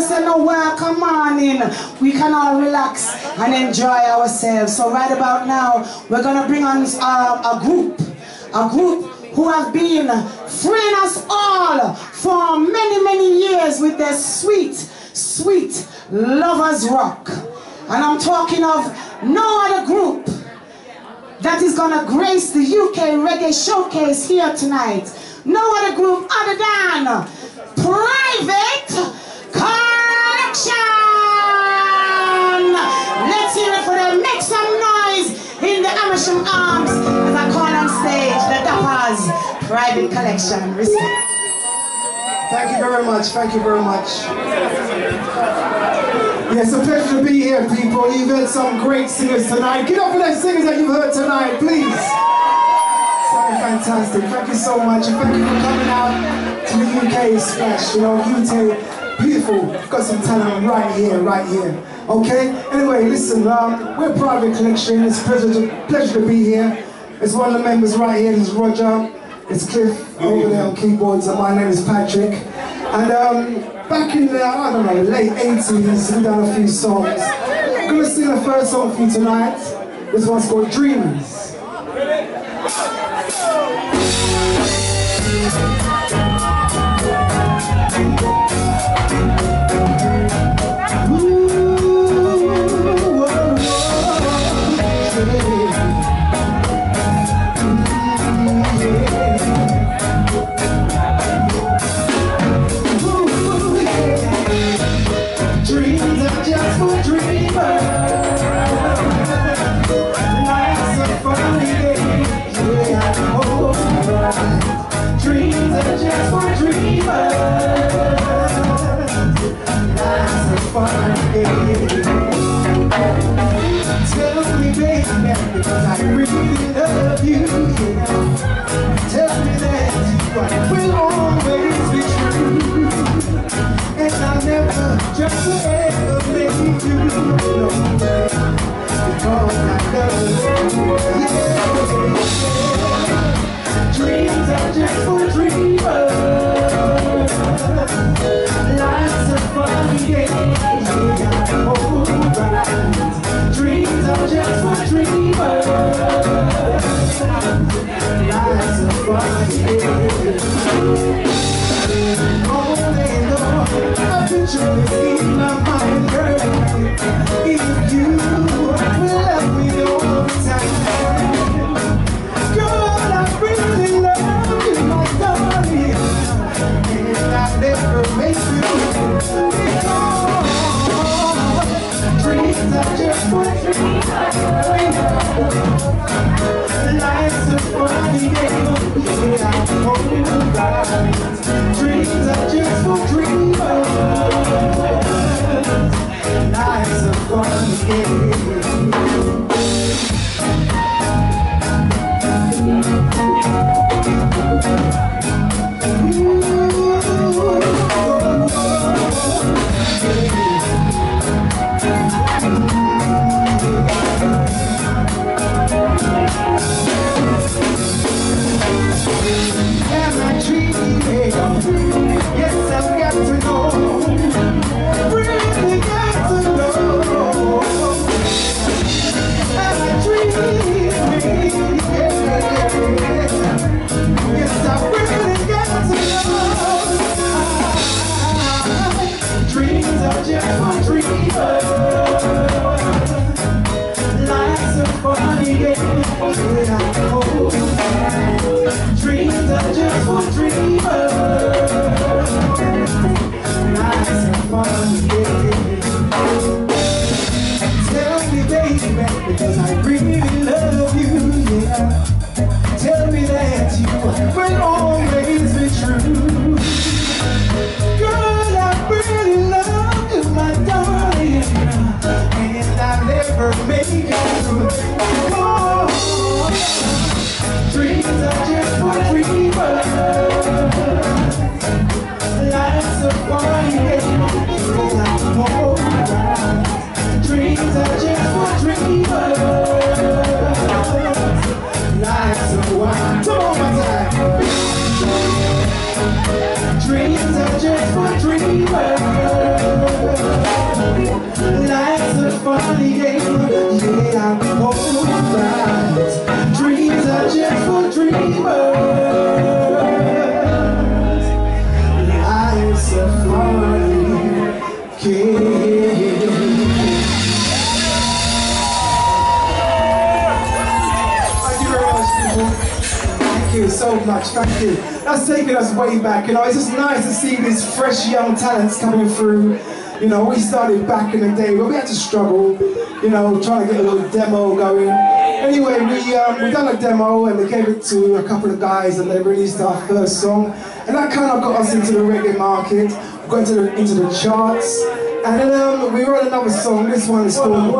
me say no welcome morning. We can all relax and enjoy ourselves. So right about now, we're gonna bring on uh, a group, a group who have been freeing us all for many, many years with their sweet, sweet lovers rock. And I'm talking of no other group that is gonna grace the UK Reggae Showcase here tonight. No other group other than Private Private Collection. Respect. Thank you very much. Thank you very much. Yeah, it's a pleasure to be here, people. You've heard some great singers tonight. Get up for the singers that you've heard tonight, please. Fantastic. Thank you so much. And thank you for coming out to the UK Splash. You know, UK, beautiful. Got some talent right here, right here. Okay? Anyway, listen, um, we're Private Collection. It's a pleasure to, pleasure to be here. It's one of the members right here. It's Roger. It's Cliff over there on keyboards. And my name is Patrick. And um, back in the, I don't know, late 80s, we done a few songs. I'm gonna sing the first song for you tonight. This one's called Dreamers. Tell me, baby, because I really love you. A picture is in my girl. Are just for dreamers. life's a I'm all around Dreams are just for dreamers. Life's a wild Dreams are just for dreamers. Life's a funny game Yeah, I'm all so much. Thank you. That's taking us way back. You know, it's just nice to see these fresh young talents coming through. You know, we started back in the day, but we had to struggle. You know, trying to get a little demo going. Anyway, we um, we done a demo and we gave it to a couple of guys and they released our first song, and that kind of got us into the reggae market. Got into the into the charts, and then um, we wrote another song. This one is called.